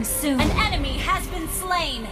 Soon. An enemy has been slain!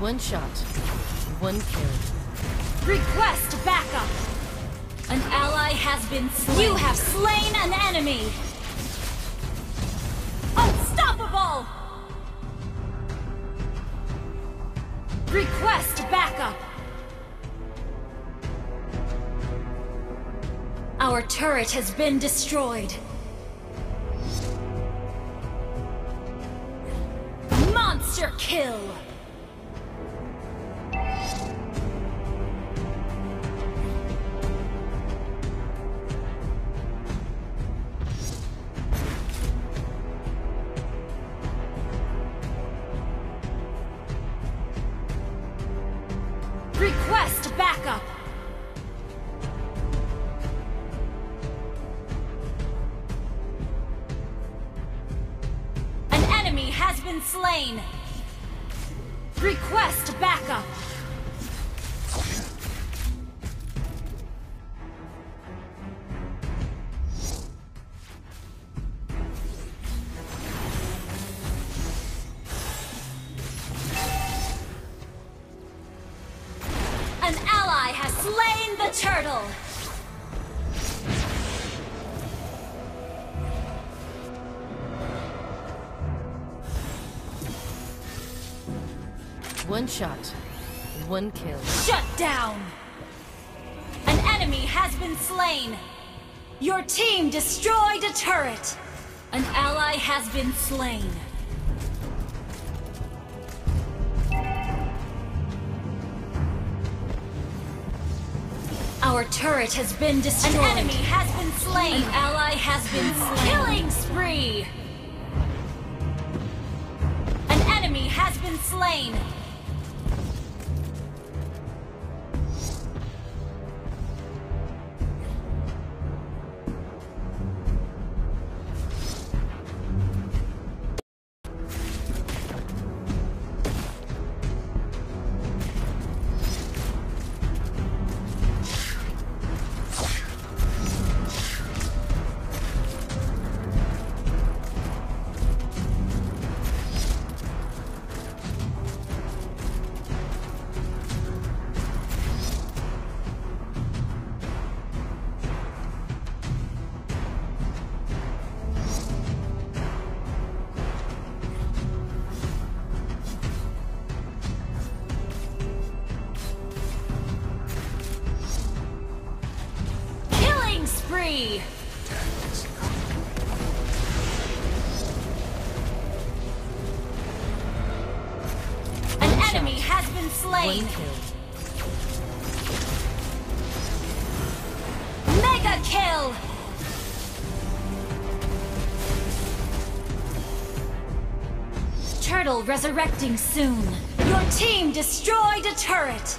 One shot, one kill. Request backup! An ally has been slain. You have slain an enemy! Unstoppable! Request backup! Our turret has been destroyed. Monster kill! slain. Request backup. An ally has slain the turtle! One shot, one kill. Shut down! An enemy has been slain! Your team destroyed a turret! An ally has been slain. Our turret has been destroyed. An enemy has been slain. An ally has been slain. Killing spree! An enemy has been slain. Killing! An enemy has been slain. Kill. Mega kill! Turtle resurrecting soon. Your team destroyed a turret.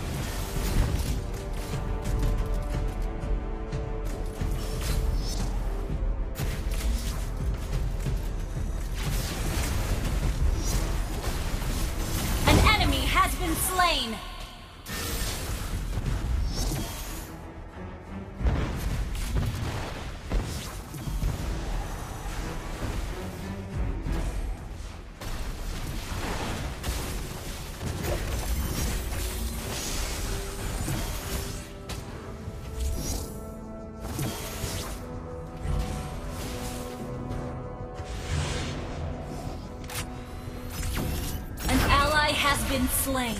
Slain.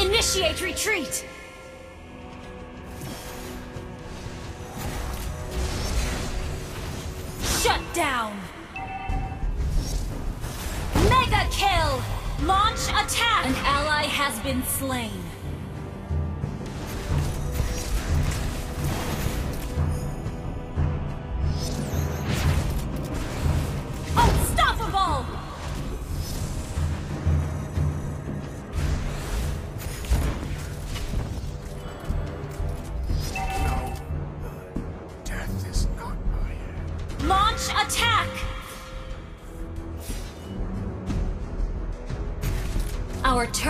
Initiate retreat! Shut down! Mega kill! Launch attack! An ally has been slain.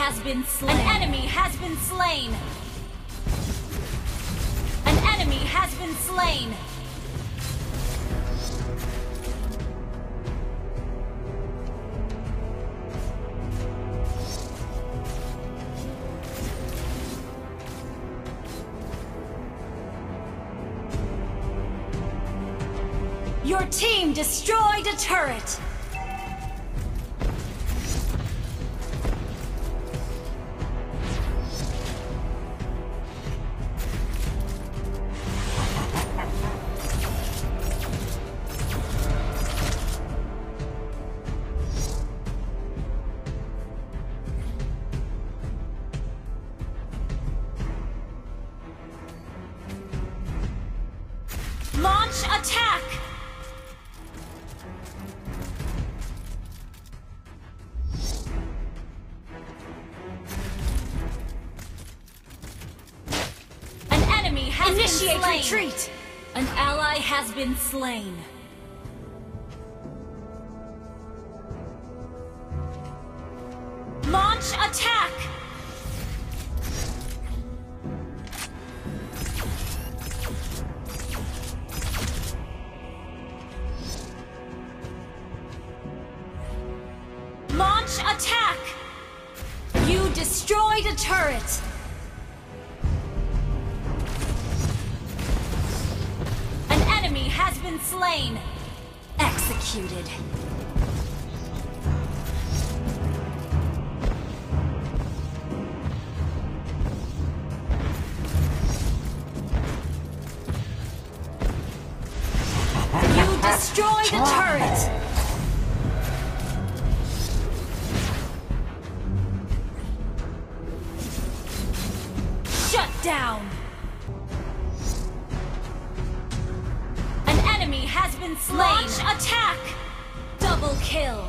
Has been slain. An enemy has been slain. An enemy has been slain. Your team destroyed a turret. Launch attack! An enemy has Initiate been slain. retreat! An ally has been slain. Launch attack! Slain! Executed. Been slain! Launch attack! Double kill!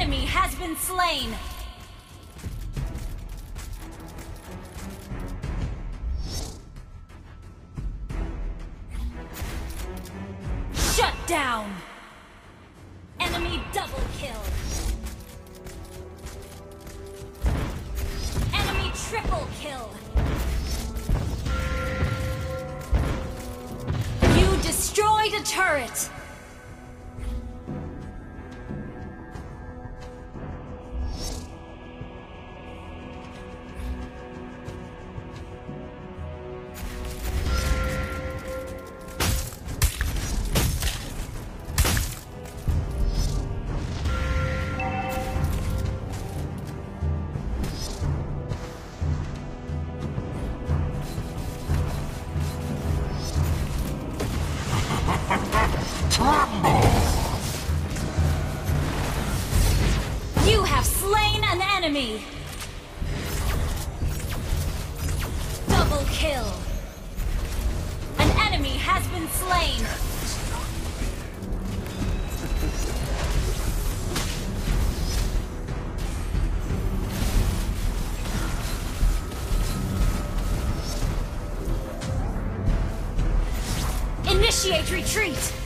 Enemy has been slain! Shut down! Enemy double kill! Enemy triple kill! You destroyed a turret! Enemy! Double kill! An enemy has been slain! Initiate retreat!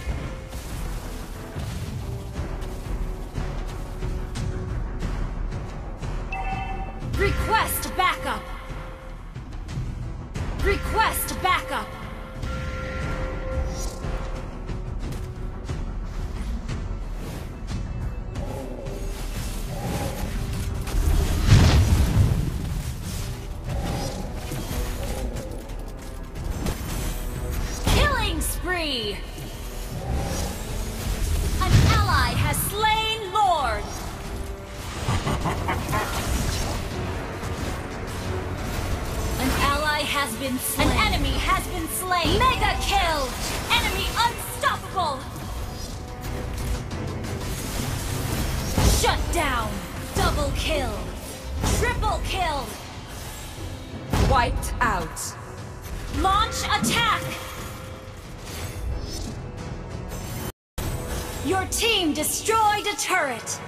Shut down! Double kill! Triple kill! Wiped out. Launch attack! Your team destroyed a turret!